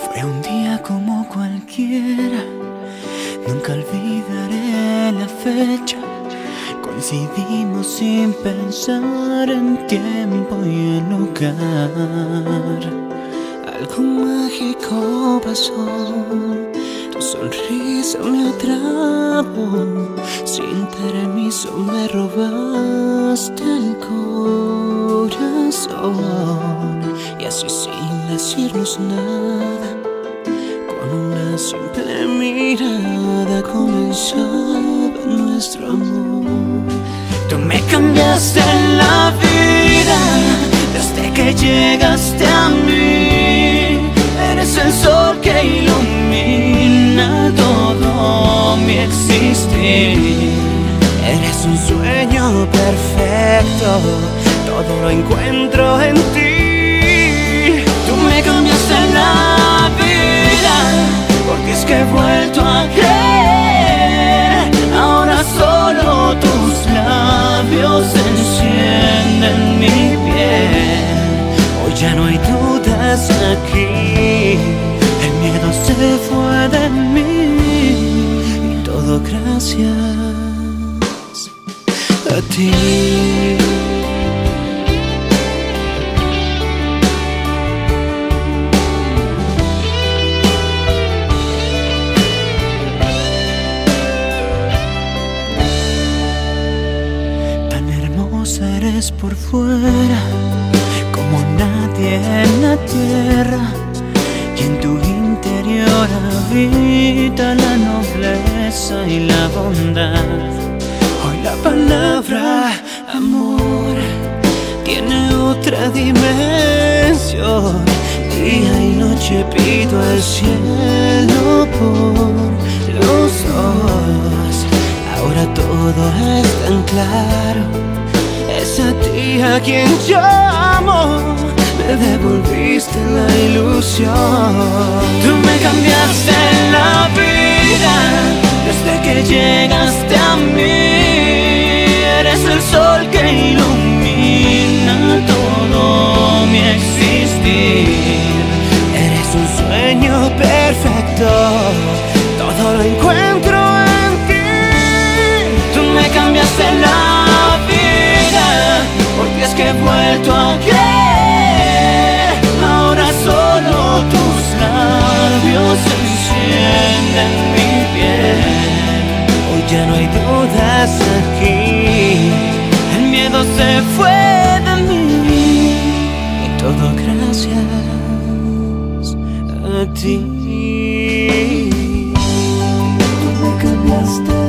Fue un día como cualquiera, nunca olvidaré la fecha. Coincidimos sin pensar en tiempo y en lugar. Algo mágico pasó, sonrisa me atrapó. Sin permiso me robaste el corazón. Y así sin decirnos nada, con una simple mirada comenzaba nuestro amor. Tú me cambiaste la vida desde que llegaste todo lo encuentro en ti. Tú me cambiaste la vida, porque es que he vuelto a creer. Ahora solo tus labios encienden mi piel. Hoy ya no hay dudas aquí, el miedo se fue de mí y todo gracias a ti. Tan hermosa eres por fuera, como nadie en la tierra. Y en tu interior habita la nobleza y la bondad. Palabra amor tiene otra dimensión. Día y noche pido al cielo por los dos. Ahora todo es tan claro. Es a ti a quien llamo. Me devolviste la ilusión. Tú me cambiaste la vida desde que llegaste a mí. Todo lo encuentro en ti. Tú me cambiaste la vida porque es que he vuelto a creer. Ahora solo tus labios encienden mi piel. Hoy ya no hay dudas aquí. El miedo se fue de mí y todo gracias hati Kau biasa